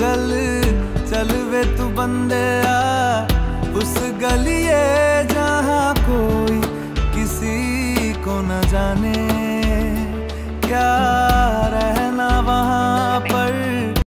चल चल वे तू बंदे आ। उस गलिए जहाँ कोई किसी को न जाने। क्या